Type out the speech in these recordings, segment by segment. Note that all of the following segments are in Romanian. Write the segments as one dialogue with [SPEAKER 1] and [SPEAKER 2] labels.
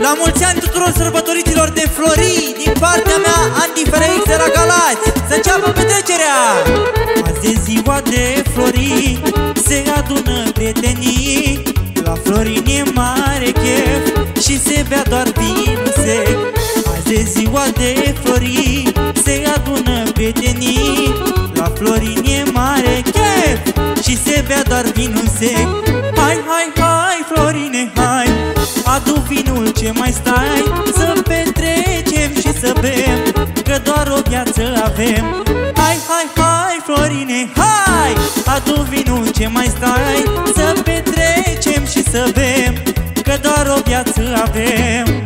[SPEAKER 1] La mulți ani tuturor sărbătoriților de flori Din partea mea, Andy Fereix de la Galați Să înceapă petrecerea. Azi e ziua de flori Se adună prietenii La Florin e mare chef Și se bea doar vin sec Azi e ziua de flori Se adună prietenii La Florin e mare chef Și se bea doar vinul sec Hai, hai, hai, Florine, hai Adu vinul ce mai stai? Să petrecem și să bem Că doar o viață avem. Hai, hai, hai, Florine, hai! Adu vinul ce mai stai? Să petrecem și să bem Că doar o viață avem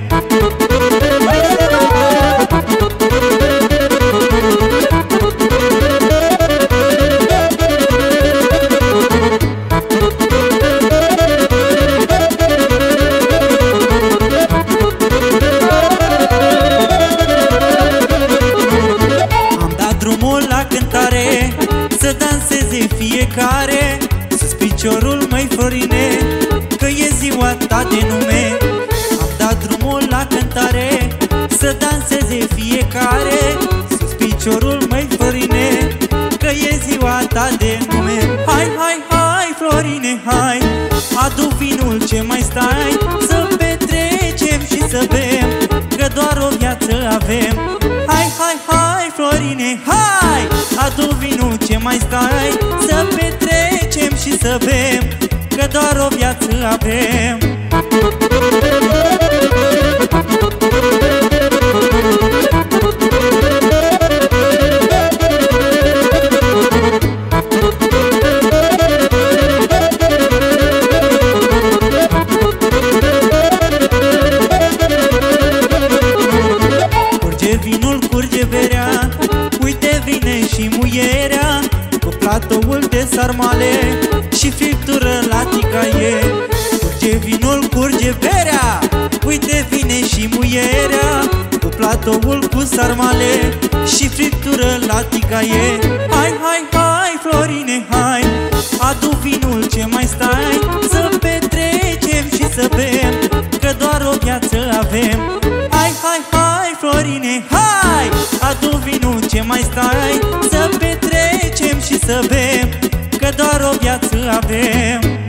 [SPEAKER 1] fiecare Sus piciorul măi Florine Că e ziua ta de nume. Am dat drumul la cântare Să danseze fiecare. Sus piciorul măi Florine Că e ziua ta de nume. Hai, hai, hai Florine, hai Adu vinul ce mai stai. Să petrecem și să bem Că doar o viață avem. Hai, hai, hai, Florine, hai Adu vinul ce mai stai. Să petrecem și să bem Că doar o viață avem sarmale Și friptură la tigaie. Curge vinul, curge berea Uite vine și muierea. Cu platoul cu sarmale Și friptură la tigaie. Hai, hai, hai, Florine, hai Adu vinul ce mai stai. Să petrecem și să bem Că doar o viață avem. Hai, hai, hai, Florine, hai Adu vinul ce mai stai. Să petrecem și să bem doar o viață avem.